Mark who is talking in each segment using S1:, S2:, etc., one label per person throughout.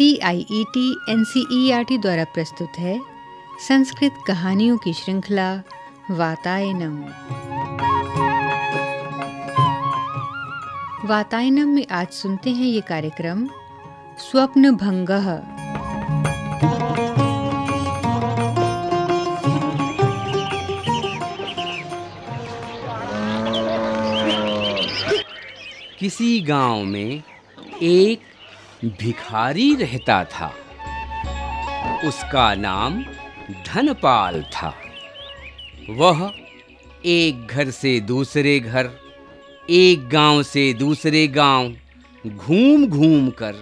S1: C I E T N C E R T द्वारा प्रस्तुत है संस्कृत कहानियों की श्रृंखला वातायनम। वातायनम में आज सुनते हैं ये कार्यक्रम स्वप्न भंग
S2: किसी गाँव में एक भिखारी रहता था। उसका नाम धनपाल था। वह एक घर से दूसरे घर, एक गाँव से दूसरे गाँव घूम घूम कर,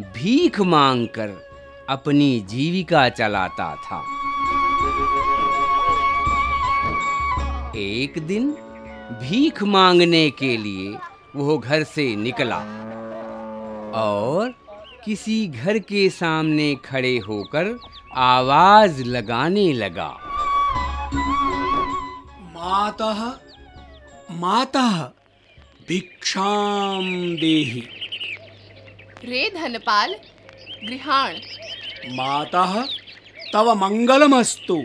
S2: भीख मांग कर अपनी जीविका चलाता था। एक दिन भीख मांगने के लिए वो घर से निकला। और किसी घर के सामने खड़े होकर आवाज़ लगाने लगा।
S3: मातः मातः भिक्षां देहि।
S4: रे धनपाल गृहाण।
S3: मातः तव मङ्गलमस्तु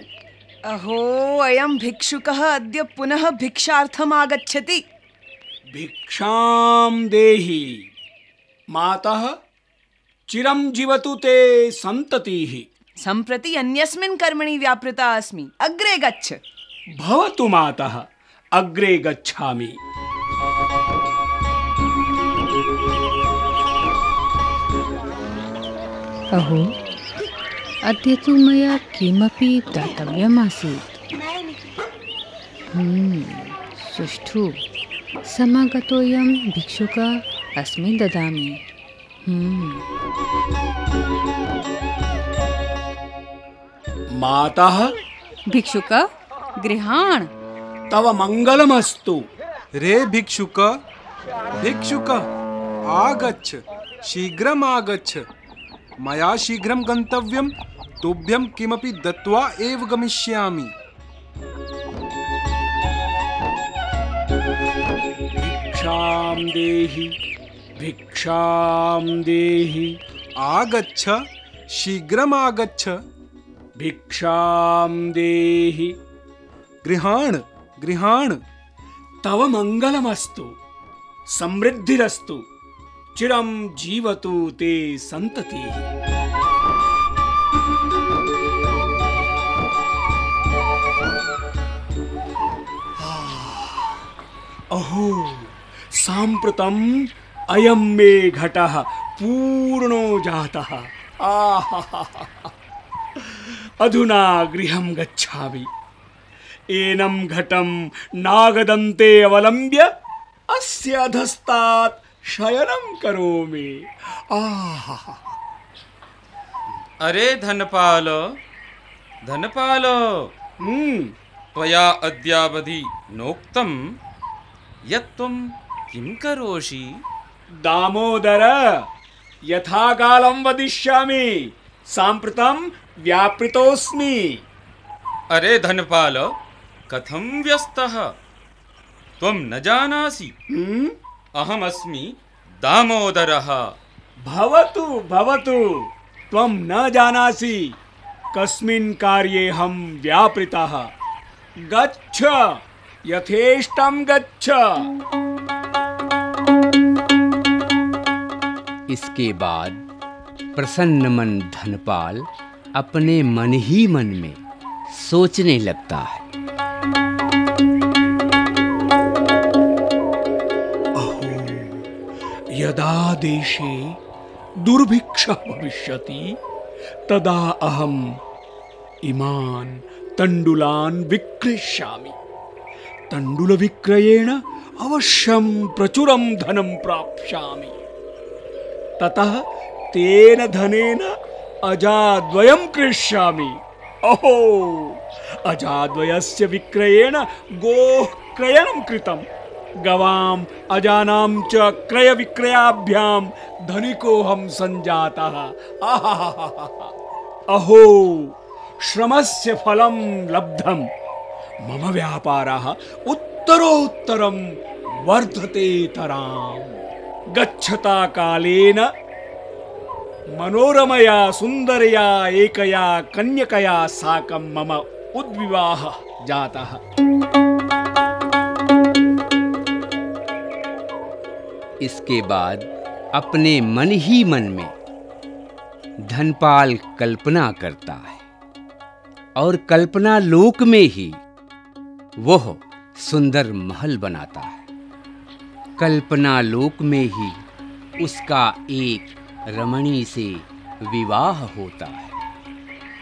S5: अहो अयम भिक्षुकः अद्य पुनः भिक्षार्थम् आगच्छति
S3: भिक्षाम देहि। मातः चिरं जीवतु ते सन्ततिः।
S5: सम्प्रति अन्यस्मिन् कर्मणि व्यापृता अस्मि। अग्रे गच्छ।
S3: भवतु मातः अग्रे गच्छामि।
S1: अहो अद्य तु मया किमपि दातव्यमासीत्। हम्म, सुष्ठु। समागतोऽयं भिक्षुकः अस्मै ददामि
S3: मातः?
S5: भिक्षुक गृहाण।
S3: तव मङ्गलमस्तु
S6: रे भिक्षुक भिक्षुक आगच्छ शीघ्रम् आगच्छ। मया शीघ्रं गन्तव्यं तुभ्यं किमपि दत्वा एव गमिष्यामि।
S3: भिक्षां देहि। भिक्षां देहि।
S6: आगच्छ शीघ्रम् आगच्छ
S3: भिक्षां देहि।
S6: गृहाण गृहाण।
S3: तव मङ्गलमस्तु, समृद्धिरस्तु। चिरं जीवतु ते सन्ततिः। अहो साम्प्रतम् अयं मे घटः पूर्णो जातः। अधुना गृहं गच्छामि। एनं घटं नागदन्ते अवलम्ब्य अस्य अधस्तात् शयनं करोमि। आहा
S7: अरे धनपाल धनपाल।
S3: हम्म।
S7: त्वया अद्यावधि नोक्तं। यत् त्वं किं करोषि?
S3: दामोदर यथा कालं वदिष्यामि। साम्प्रतं व्यापृतोऽस्मि।
S7: अरे धनपाल कथं व्यस्तः? त्वं न जानासि।
S3: हम्म?
S7: अहमस्मि दामोदरः।
S3: भवतु भवतु। त्वं न जानासि। कस्मिन् कार्येऽहं व्यापृतः। गच्छ यथेष्टं गच्छ।
S2: इसके बाद प्रसन्न मन धनपाल अपने मन ही मन में सोचने लगता है।
S3: यदा देशे दुर्भिक्षः भविष्यति, तदा अहम् इमान् तण्डुलान् विक्रेष्यामि। तण्डुलविक्रयेण अवश्यं प्रचुरं धनं प्राप्स्यामि। ततः तेन धनेन अजाद्वयं क्रेष्यामि। अहो! अजाद्वयस्य विक्रयेण गोः क्रयणं कृतं। गवाम्, अजानां च क्रयविक्रयाभ्यां धनिकोऽहं सञ्जातः। अहो! श्रमस्य फलं लब्धं। मम व्यापारः उत्तरोत्तरं वर्धते तराम्। गच्छता कालेन मनोरमया, सुन्दरया, एकया, कन्यकया साकं मम उद्विवाहः जातः।
S2: इसके बाद अपने मन ही मन में धनपाल कल्पना करता है और कल्पना लोक में ही वह सुंदर महल बनाता है। कल्पना लोक में ही उसका एक रमणी से विवाह होता है।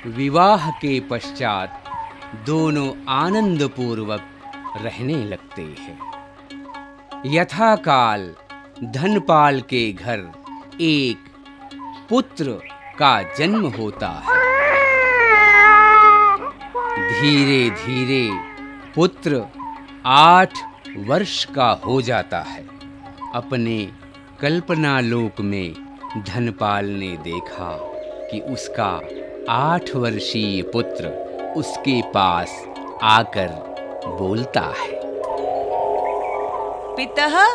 S2: विवाह के पश्चात दोनों आनंद पूर्वक रहने लगते हैं। यथाकाल धनपाल के घर एक पुत्र का जन्म होता है। धीरे धीरे पुत्र आठ वर्ष का हो जाता है। अपने कल्पना लोक में धनपाल ने देखा कि उसका आठ वर्षीय पुत्र उसके पास आकर बोलता है।
S5: पितः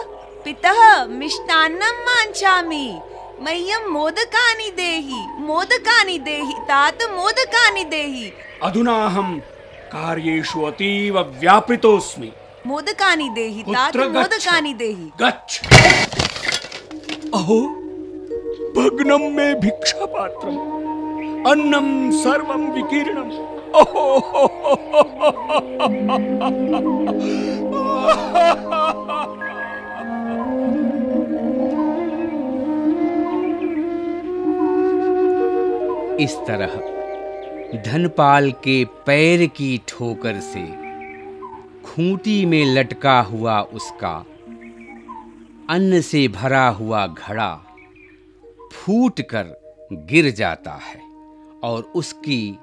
S5: पितः मिष्टान्नं वाञ्छामि। मह्यं मोदकानि देहि मोदकानि देहि तात मोदकानि देहि।
S3: अधुनाहं कार्येषु अतीव व्यापृतोऽस्मि।
S5: मोदकानि देहि तात मोदकानि देहि।
S3: गच्छ। अहो भग्नं मे भिक्षापात्रम् अन्नं सर्वं विकीर्णम्। ओहो
S2: इस तरह धनपाल के पैर की ठोकर से खूंटी में लटका हुआ उसका, अन्न से भरा हुआ घड़ा फूट कर गिर जाता है और उसकी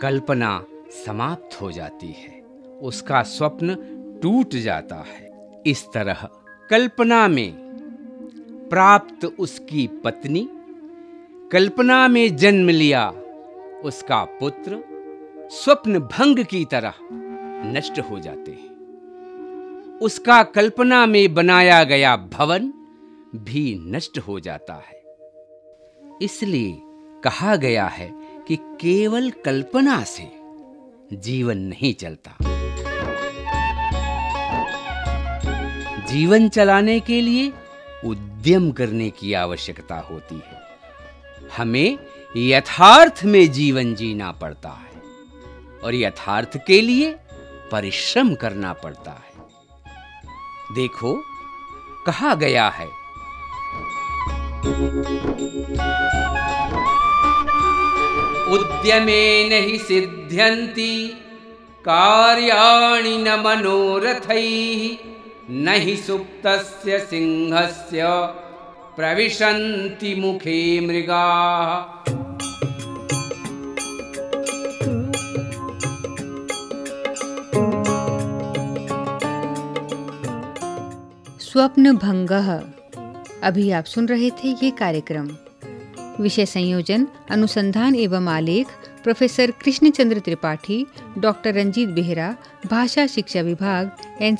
S2: कल्पना समाप्त हो जाती है। उसका स्वप्न टूट जाता है। इस तरह कल्पना में प्राप्त उसकी पत्नी, कल्पना में जन्म लिया उसका पुत्र, स्वप्न भंग की तरह नष्ट हो जाते हैं। उसका कल्पना में बनाया गया भवन भी नष्ट हो जाता है। इसलिए कहा गया है कि केवल कल्पना से जीवन नहीं चलता। जीवन चलाने के लिए उद्यम करने की आवश्यकता होती है। हमें यथार्थ में जीवन जीना पड़ता है और यथार्थ के लिए परिश्रम करना पड़ता है। देखो, कहा गया है। उद्यमेन हि सिद्ध्यन्ति, कार्याणि न मनोरथैः न हि सुप्तस्य सिंहस्य प्रविशन्ति मुखे मृगाः।
S1: स्वप्न भंग अभी आप सुन रहे थे ये कार्यक्रम। विषय संयोजन, अनुसंधान एवं आलेख, प्रोफेसर कृष्णचंद्र त्रिपाठी, डॉक्टर रंजीत बेहरा, भाषा शिक्षा विभाग एन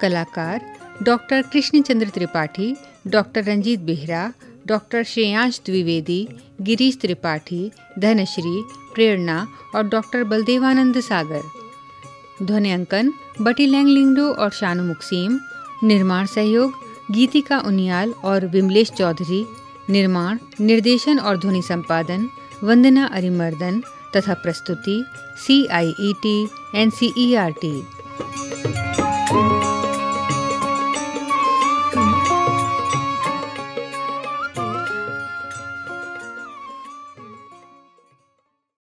S1: कलाकार, doctor Krishnachandra Tripathi, doctor Ranjit Behera, doctor Shreyansh Dwivedi, Girish Tripathi, Dhanashree, Prerna और डॉक्टर बलदेवानंद सागर। ध्वनियांकन बटी लैंग लिंगडो और शानु मुक्सीम निर्माण सहयोग, गीतिका उनियाल और विमलेश चौधरी, निर्माण, निर्देशन और ध्वनि संपादन, वंदना अरिमर्दन तथा प्रस्तुति C I E T N C E R T